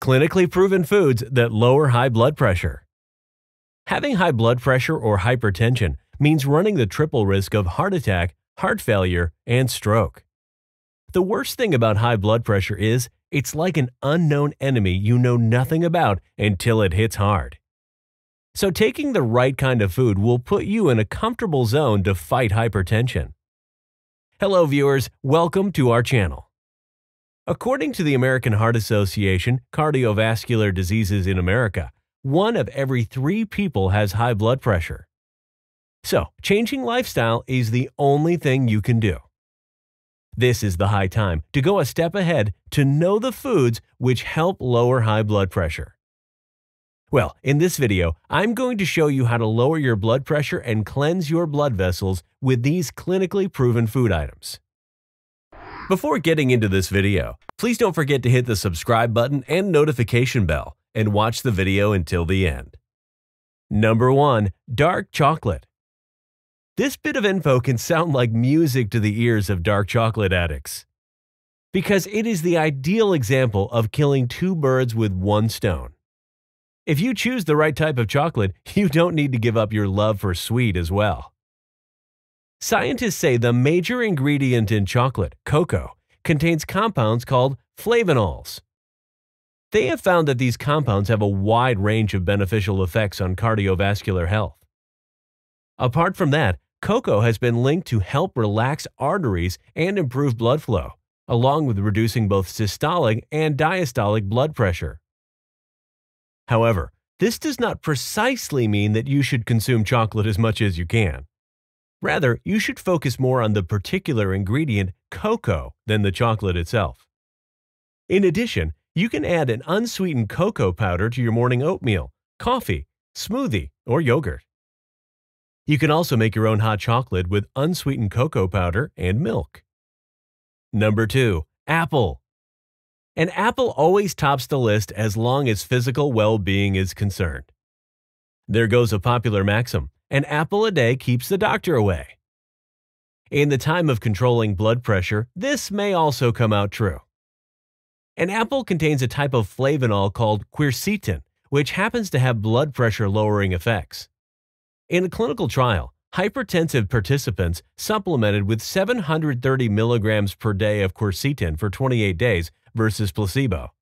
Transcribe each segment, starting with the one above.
Clinically proven foods that lower high blood pressure. Having high blood pressure or hypertension means running the triple risk of heart attack, heart failure, and stroke. The worst thing about high blood pressure is it's like an unknown enemy you know nothing about until it hits hard. So, taking the right kind of food will put you in a comfortable zone to fight hypertension. Hello, viewers. Welcome to our channel. According to the American Heart Association, Cardiovascular Diseases in America, one of every three people has high blood pressure. So, changing lifestyle is the only thing you can do. This is the high time to go a step ahead to know the foods which help lower high blood pressure. Well, in this video, I'm going to show you how to lower your blood pressure and cleanse your blood vessels with these clinically proven food items. Before getting into this video, please don't forget to hit the subscribe button and notification bell and watch the video until the end. Number 1. Dark Chocolate This bit of info can sound like music to the ears of dark chocolate addicts. Because it is the ideal example of killing two birds with one stone. If you choose the right type of chocolate, you don't need to give up your love for sweet as well. Scientists say the major ingredient in chocolate, cocoa, contains compounds called flavonols. They have found that these compounds have a wide range of beneficial effects on cardiovascular health. Apart from that, cocoa has been linked to help relax arteries and improve blood flow, along with reducing both systolic and diastolic blood pressure. However, this does not precisely mean that you should consume chocolate as much as you can. Rather, you should focus more on the particular ingredient, cocoa, than the chocolate itself. In addition, you can add an unsweetened cocoa powder to your morning oatmeal, coffee, smoothie, or yogurt. You can also make your own hot chocolate with unsweetened cocoa powder and milk. Number 2. Apple. An apple always tops the list as long as physical well being is concerned. There goes a popular maxim an apple a day keeps the doctor away. In the time of controlling blood pressure, this may also come out true. An apple contains a type of flavonol called quercetin, which happens to have blood pressure lowering effects. In a clinical trial, hypertensive participants supplemented with 730 milligrams per day of quercetin for 28 days versus placebo.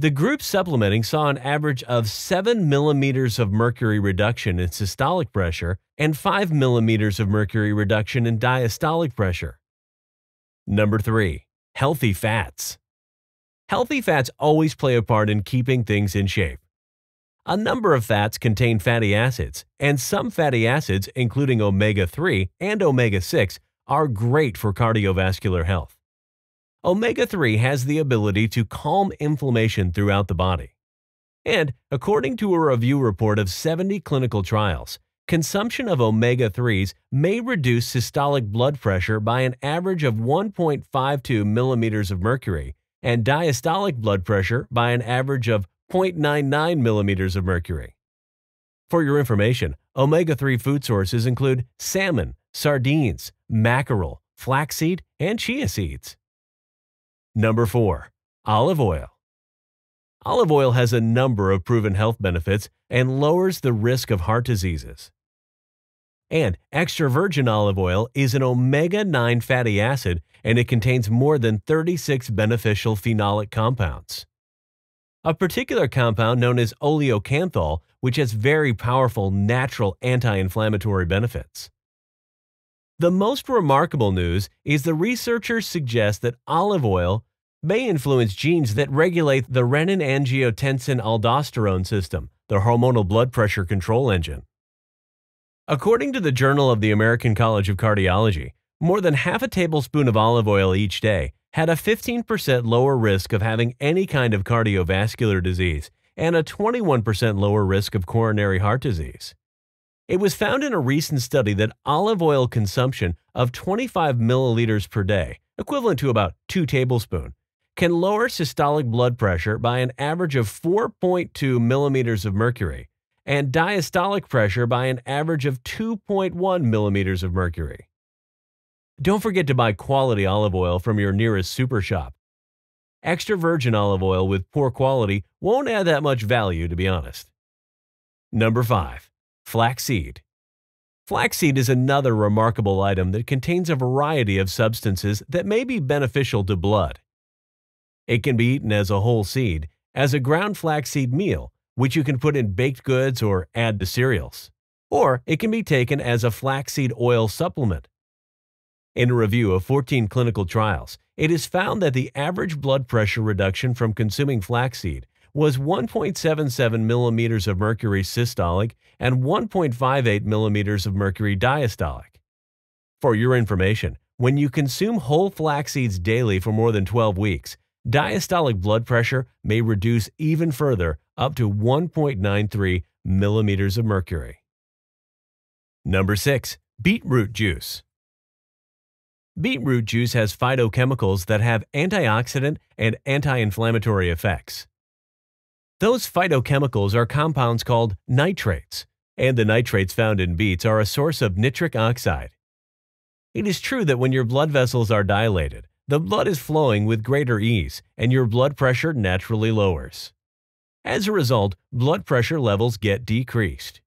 The group supplementing saw an average of 7 millimeters of mercury reduction in systolic pressure and 5 millimeters of mercury reduction in diastolic pressure. Number 3. Healthy fats. Healthy fats always play a part in keeping things in shape. A number of fats contain fatty acids, and some fatty acids, including omega 3 and omega 6, are great for cardiovascular health. Omega 3 has the ability to calm inflammation throughout the body. And according to a review report of 70 clinical trials, consumption of omega 3s may reduce systolic blood pressure by an average of 1.52 millimeters of mercury and diastolic blood pressure by an average of 0.99 millimeters of mercury. For your information, omega 3 food sources include salmon, sardines, mackerel, flaxseed, and chia seeds. Number 4. Olive oil. Olive oil has a number of proven health benefits and lowers the risk of heart diseases. And extra virgin olive oil is an omega 9 fatty acid and it contains more than 36 beneficial phenolic compounds. A particular compound known as oleocanthal, which has very powerful natural anti inflammatory benefits. The most remarkable news is the researchers suggest that olive oil may influence genes that regulate the renin-angiotensin-aldosterone system, the hormonal blood pressure control engine. According to the Journal of the American College of Cardiology, more than half a tablespoon of olive oil each day had a 15% lower risk of having any kind of cardiovascular disease and a 21% lower risk of coronary heart disease. It was found in a recent study that olive oil consumption of 25 milliliters per day, equivalent to about 2 tablespoons, can lower systolic blood pressure by an average of 4.2 millimeters of mercury and diastolic pressure by an average of 2.1 millimeters of mercury. Don't forget to buy quality olive oil from your nearest super shop. extra virgin olive oil with poor quality won't add that much value to be honest. Number 5. Flaxseed. Flaxseed is another remarkable item that contains a variety of substances that may be beneficial to blood. It can be eaten as a whole seed, as a ground flaxseed meal, which you can put in baked goods or add to cereals. Or it can be taken as a flaxseed oil supplement. In a review of 14 clinical trials, it is found that the average blood pressure reduction from consuming flaxseed was 1.77 millimeters of mercury systolic and 1.58 millimeters of mercury diastolic. For your information, when you consume whole flax seeds daily for more than 12 weeks, diastolic blood pressure may reduce even further up to 1.93 millimeters of mercury. Number 6. Beetroot juice. Beetroot juice has phytochemicals that have antioxidant and anti-inflammatory effects. Those phytochemicals are compounds called nitrates, and the nitrates found in beets are a source of nitric oxide. It is true that when your blood vessels are dilated, the blood is flowing with greater ease and your blood pressure naturally lowers. As a result, blood pressure levels get decreased.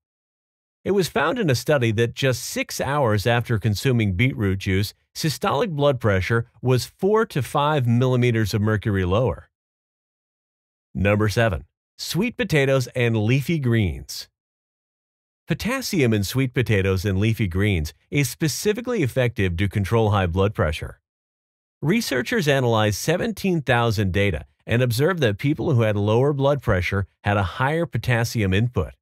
It was found in a study that just six hours after consuming beetroot juice, systolic blood pressure was 4 to 5 millimeters of mercury lower. Number 7 sweet potatoes and leafy greens. Potassium in sweet potatoes and leafy greens is specifically effective to control high blood pressure. Researchers analyzed 17,000 data and observed that people who had lower blood pressure had a higher potassium input.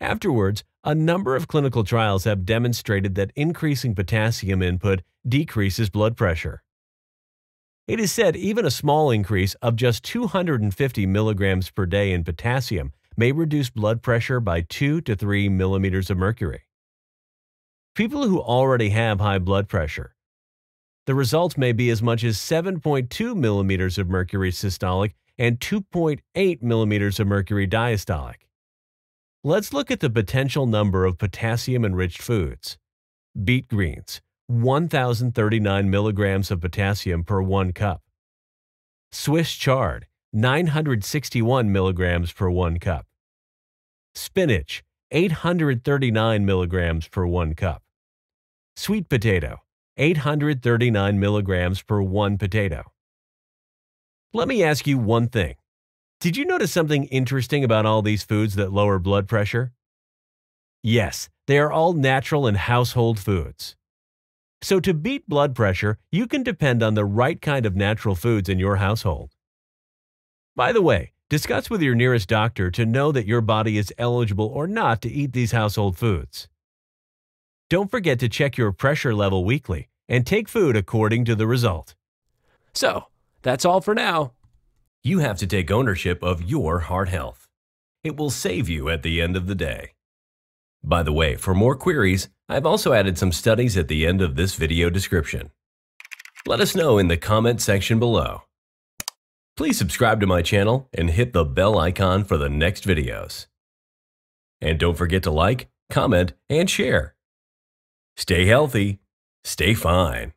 Afterwards, a number of clinical trials have demonstrated that increasing potassium input decreases blood pressure. It is said even a small increase of just 250 milligrams per day in potassium may reduce blood pressure by 2 to 3 millimeters of mercury. People who already have high blood pressure, the results may be as much as 7.2 millimeters of mercury systolic and 2.8 millimeters of mercury diastolic. Let's look at the potential number of potassium-enriched foods. Beet greens, 1,039 milligrams of potassium per 1 cup. Swiss chard, 961 milligrams per 1 cup. Spinach, 839 milligrams per 1 cup. Sweet potato, 839 milligrams per 1 potato. Let me ask you one thing. Did you notice something interesting about all these foods that lower blood pressure? Yes, they are all natural and household foods. So to beat blood pressure, you can depend on the right kind of natural foods in your household. By the way, discuss with your nearest doctor to know that your body is eligible or not to eat these household foods. Don't forget to check your pressure level weekly and take food according to the result. So, that's all for now. You have to take ownership of your heart health. It will save you at the end of the day. By the way, for more queries, I've also added some studies at the end of this video description. Let us know in the comment section below. Please subscribe to my channel and hit the bell icon for the next videos. And don't forget to like, comment, and share. Stay healthy, stay fine.